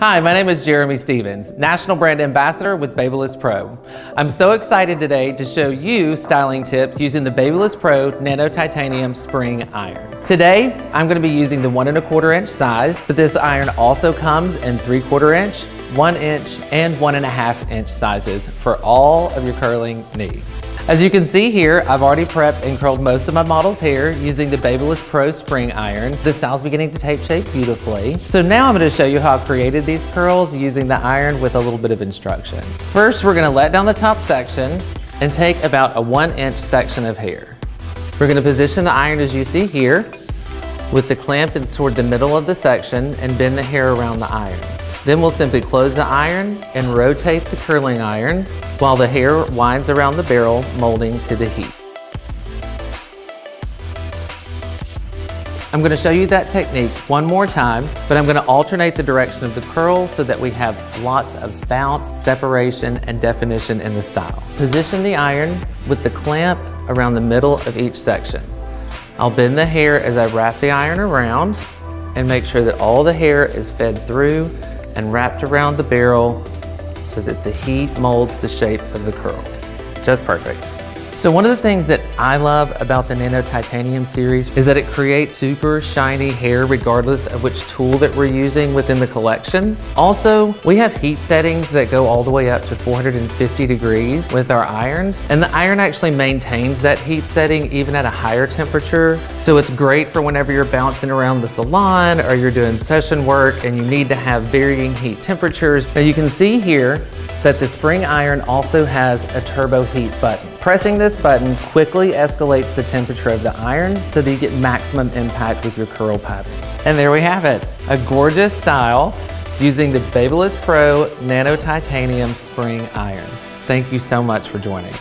Hi, my name is Jeremy Stevens, National Brand Ambassador with Babyliss Pro. I'm so excited today to show you styling tips using the Babyliss Pro Nano Titanium Spring Iron. Today, I'm gonna be using the one and a quarter inch size, but this iron also comes in three quarter inch, one inch, and one and a half inch sizes for all of your curling needs. As you can see here, I've already prepped and curled most of my model's hair using the Babyliss Pro Spring Iron. The style's beginning to take shape beautifully. So now I'm gonna show you how I created these curls using the iron with a little bit of instruction. First, we're gonna let down the top section and take about a one inch section of hair. We're gonna position the iron as you see here with the clamp toward the middle of the section and bend the hair around the iron. Then we'll simply close the iron and rotate the curling iron while the hair winds around the barrel, molding to the heat. I'm gonna show you that technique one more time, but I'm gonna alternate the direction of the curl so that we have lots of bounce, separation, and definition in the style. Position the iron with the clamp around the middle of each section. I'll bend the hair as I wrap the iron around and make sure that all the hair is fed through and wrapped around the barrel so that the heat molds the shape of the curl. Just perfect. So one of the things that I love about the Nano Titanium series is that it creates super shiny hair regardless of which tool that we're using within the collection. Also, we have heat settings that go all the way up to 450 degrees with our irons, and the iron actually maintains that heat setting even at a higher temperature. So it's great for whenever you're bouncing around the salon or you're doing session work and you need to have varying heat temperatures. Now you can see here that the spring iron also has a turbo heat button. Pressing this button quickly escalates the temperature of the iron so that you get maximum impact with your curl pattern. And there we have it, a gorgeous style using the Babyliss Pro Nano Titanium Spring Iron. Thank you so much for joining.